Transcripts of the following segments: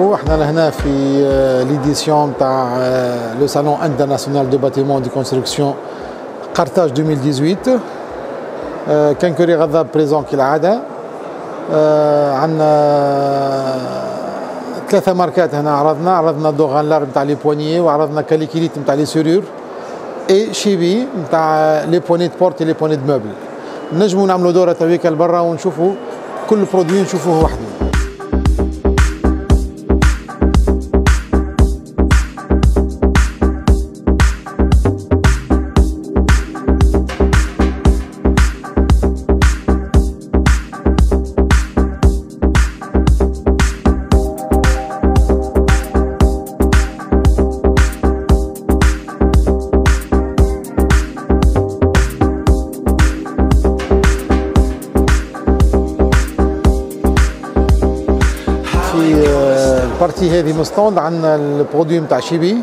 إحنا لهنا في l'édition تاع le salon international de bâtiment de construction قرطاج 2018 quincaillerie غضاب présente كالعاده عندنا ثلاثة ماركات هنا عرضنا. عرضنا دوغالار نتاع les poignées وعرضنا كالي كيليت نتاع لي سورور اي شيبي نتاع les boutons de porte les boutons de meuble نجموا نعملوا دورة تويكا لبرا ونشوفوا كل برودوي نشوفوه وحده ال partie هذه من stand عندنا ال produits نتاع شيبي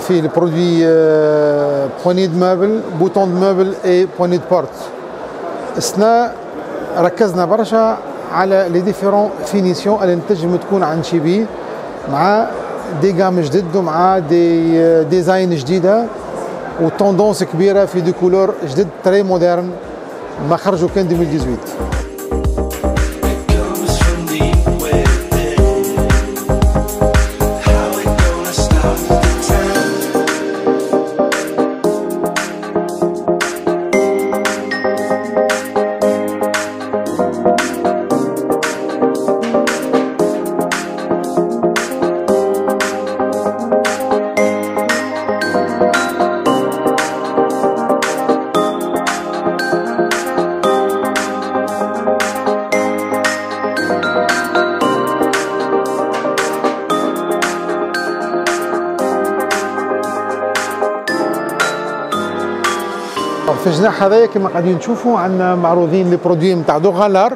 فيه ال produits poignées de meuble boutons de meuble et poignées de porte السنة ركزنا برشا على les différentes finitions اللي تنجم تكون عند شيبي مع des gammes جدد ومع des designs جديدة و tendances كبيرة في des couleurs جدد très modernes ما خرجوا كان 2018 house. في الجناح هذايا كما قاعدين تشوفوا عندنا معروضين les produits نتاع دوغالار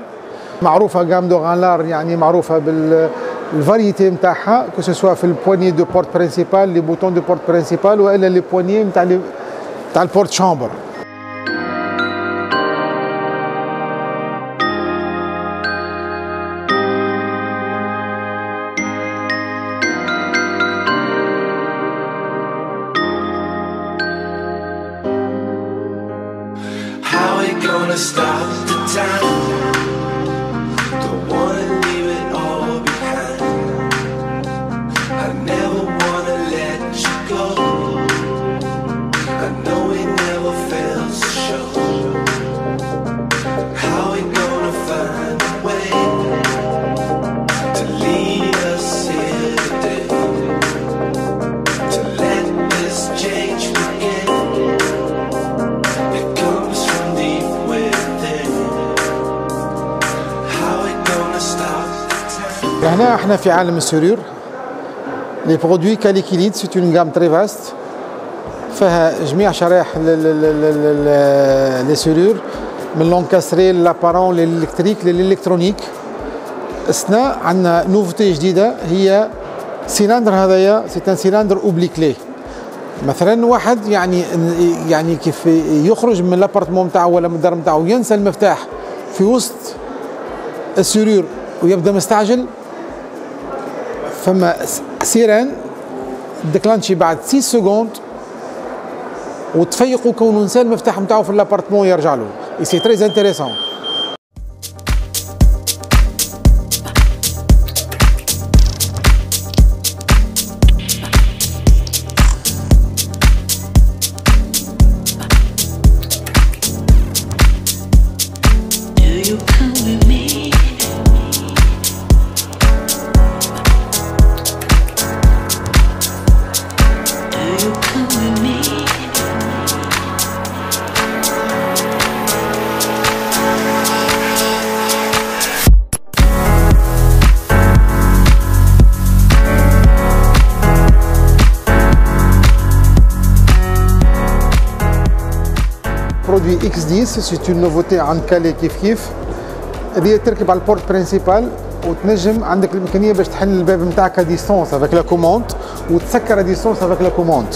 معروفة gamme دوغالار يعني معروفة بال variété نتاعها que ce soit في ال poignées de porte principale les boutons de porte principale وإلا les poignées نتاع نتاع ال porte chambre stop the time هنا إحنا في عالم ال serrure les produits كالي كيليت c'est une gamme très vaste فيها جميع شرائح les serrures من l'encastré l'apparent لل électrique لل électronique السنة عندنا nouveauté جديدة هي سيلندر هذايا c'est un cylindre oubli clé مثلا واحد يعني يعني كيف يخرج من l'appartement نتاعو ولا من الدار نتاعو ينسى المفتاح في وسط ال serrure ويبدا مستعجل فما sirène déclenchée بعد 6 secondes وتفيقوا كونه نسى المفتاح نتاعو في ال appartement يرجع له. c'est très intéressant produit X 10 c'est une nouveauté عند كالي كيف كيف هذه تركب على ال porte principale وتنجم عندك الإمكانية باش تحل الباب نتاعك distance avec la commande وتسكر distance avec la commande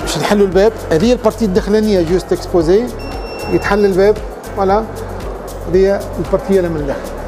باش نحلوا الباب هذه ال partie الداخلانية juste exposée يتحل الباب voilà هذه ال partie اللي من الداخل